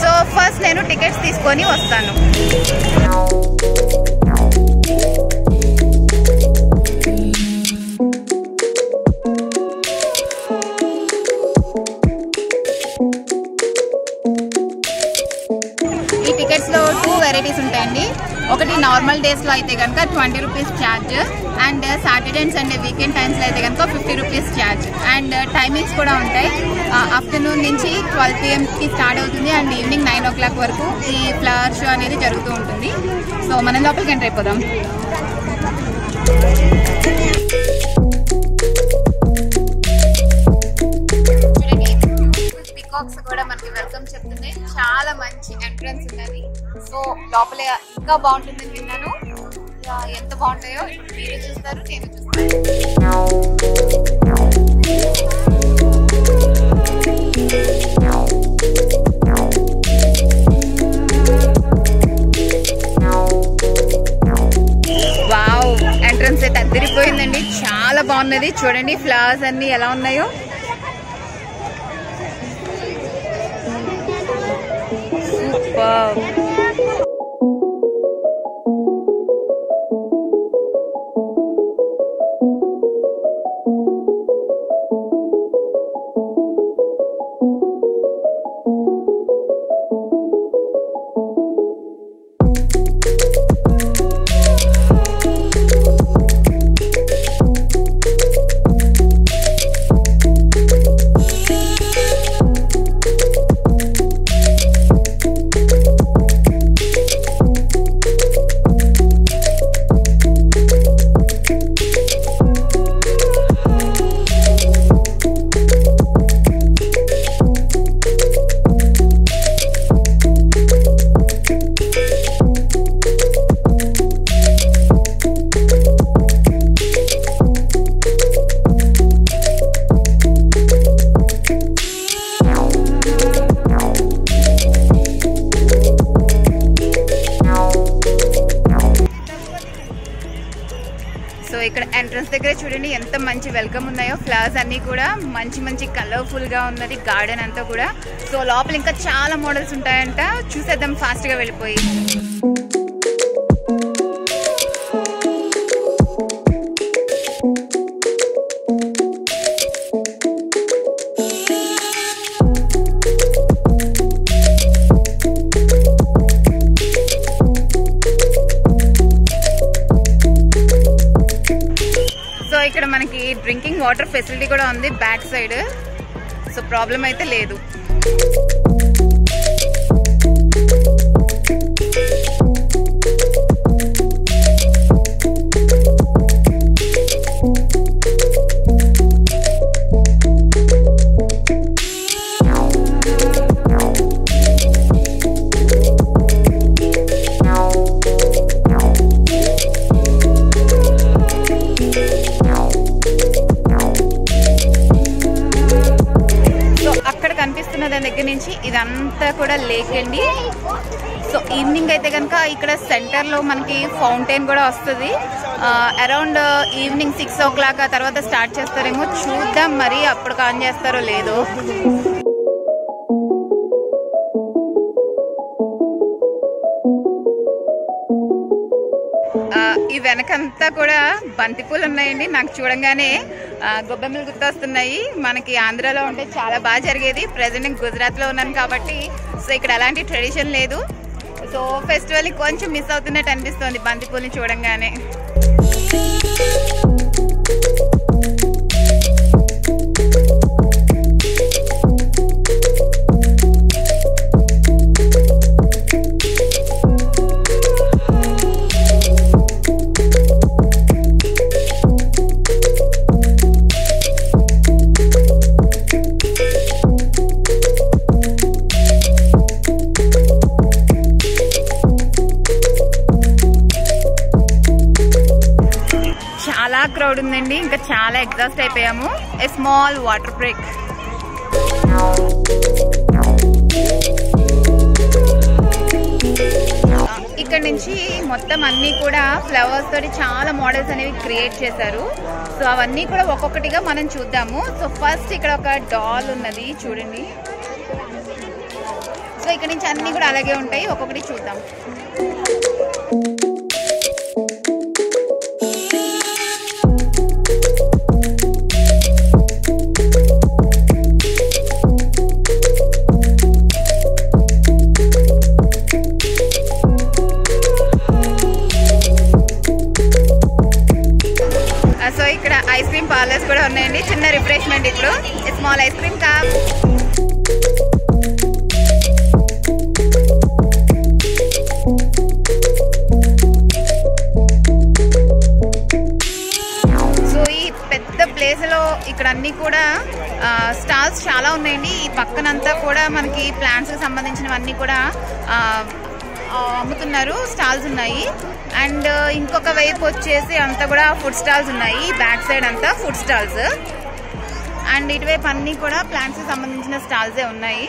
So first నేను tickets తీసుకొని వస్తాను. ఈ టికెట్స్లో టూ వెరైటీస్ ఉంటాయండి. ఒకటి నార్మల్ డేస్లో అయితే కనుక twenty rupees charge. And Saturday and Sunday weekend టైమ్స్లో అయితే కనుక fifty rupees charge. And uh, timings కూడా ఉంటాయి. Uh, ఆఫ్టర్నూన్ నుంచి ట్వెల్వ్ పిఎం కి స్టార్ట్ అవుతుంది. And evening nine o'clock వరకు ఈ ఫ్లవర్ షో అనేది జరుగుతూ ఉంటుంది. సో మనం లోపలికి ఎంటర్ అయిపోదాం. పికాక్స్ కూడా మనకి వెల్కమ్ చెప్తున్నాయి. చాలా మంచి ఎంట్రన్స్ ఉన్నది సో లోపల ఇంకా బాగుంటుందని ఎంత బాగుంటాయో ఇప్పుడు మీరు చూస్తారు నేను చూస్తాను. వావ్ ఎంట్రన్స్ అయితే అద్దరిపోయిందండి. చాలా బాగున్నది. చూడండి ఫ్లవర్స్ అన్ని ఎలా ఉన్నాయో. సూపర్ ఇక్కడ ఎంట్రన్స్ దగ్గర చూడండి ఎంత మంచి వెల్కమ్ ఉన్నాయో. ఫ్లవర్స్ అన్ని కూడా మంచి మంచి కలర్ఫుల్గా ఉన్నది గార్డెన్ అంతా కూడా. సో లోపల ఇంకా చాలా మోడల్స్ ఉంటాయంట. చూసేద్దాం ఫాస్ట్గా వెళ్ళిపోయి. మనకి డ్రింకింగ్ వాటర్ ఫెసిలిటీ కూడా ఉంది బ్యాక్ సైడ్. సో ప్రాబ్లం అయితే లేదు. దగ్గర నుంచి ఇదంతా కూడా లేక్ అండి. సో ఈవినింగ్ అయితే కనుక ఇక్కడ సెంటర్లో మనకి ఫౌంటైన్ కూడా వస్తుంది. Around evening six o'clock ఆ తర్వాత స్టార్ట్ చేస్తారేమో చూద్దాం మరి అప్పుడు ఆన్ చేస్తారో లేదో. ఈ వెనకంతా కూడా బంతిపూలు ఉన్నాయండి. నాకు చూడంగానే గొబ్బెమ్మలు గుర్తొస్తున్నాయి. మనకి ఆంధ్రాలో ఉంటే చాలా బాగా జరిగేది. ప్రజెంట్ గుజరాత్లో ఉన్నాను కాబట్టి సో ఇక్కడ అలాంటి ట్రెడిషన్ లేదు. సో ఫెస్టివల్ కొంచెం మిస్ అవుతున్నట్టు అనిపిస్తుంది బంతిపూలని చూడంగానే. చాలా ఎగ్జాస్ట్ అయిపోయాము. ఏ స్మాల్ వాటర్ బ్రేక్ ఇక్కడ నుంచి మొత్తం అన్నీ కూడా ఫ్లవర్స్ తోటి చాలా మోడల్స్ అనేవి క్రియేట్ చేశారు. సో అవన్నీ కూడా ఒక్కొక్కటిగా మనం చూద్దాము. సో ఫస్ట్ ఇక్కడ ఒక డాల్ ఉన్నది చూడండి. సో ఇక్కడ నుంచి అన్నీ కూడా అలాగే ఉంటాయి. ఒక్కొక్కటి చూద్దాం. ఉన్నాయండి. చిన్న రిఫ్రెష్మెంట్ ఇప్పుడు. Small ice cream cup so ఈ పెద్ద ప్లేస్లో ఇక్కడ అన్ని కూడా స్టాల్స్ చాలా ఉన్నాయండి. ఈ పక్కనంతా కూడా మనకి ప్లాంట్స్కి సంబంధించినవన్నీ కూడా ఆ, అమ్ముతున్నారు స్టాల్స్ ఉన్నాయి. అండ్ ఇంకొక వైపు వచ్చేసి అంతా కూడా ఫుడ్ స్టాల్స్ ఉన్నాయి. బ్యాక్ సైడ్ అంతా ఫుడ్ స్టాల్స్ అండ్ ఇటువైపు అన్ని కూడా ప్లాంట్స్కి సంబంధించిన స్టాల్సే ఉన్నాయి.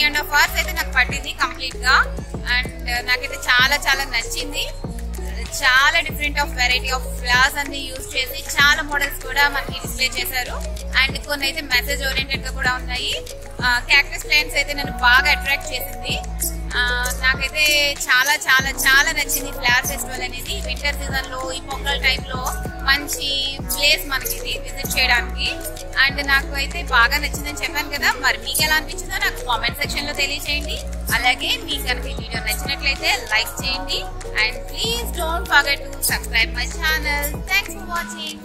త్రీ అండ్ హాఫ్ అవర్స్ అయితే నాకు పట్టింది కంప్లీట్గా అండ్ uh, నాకైతే చాలా చాలా నచ్చింది. చాలా different of variety of flowers అన్ని యూజ్ చేసి చాలా మోడల్స్ కూడా మనకి డిస్ప్లే చేశారు. అండ్ కొన్ని అయితే మెసేజ్ ఓరియంటెడ్గా కూడా ఉన్నాయి. క్యాక్టస్ ప్లాంట్స్ అయితే నన్ను బాగా అట్రాక్ట్ చేసింది. నాకైతే చాలా చాలా చాలా నచ్చింది ఫ్లవర్ ఫెస్టివల్ అనేది. వింటర్ సీజన్లో ఈ పొంగల్ టైంలో మంచి ప్లేస్ మనకి ఇది విజిట్ చేయడానికి. అండ్ నాకు అయితే బాగా నచ్చిందని చెప్పాను కదా మరి మీకు ఎలా అనిపించిందో నాకు కామెంట్ సెక్షన్లో తెలియచేయండి. అలాగే మీకు కనుక ఈ వీడియో నచ్చినట్లయితే లైక్ చేయండి. And please don't forget to subscribe my channel thanks for watching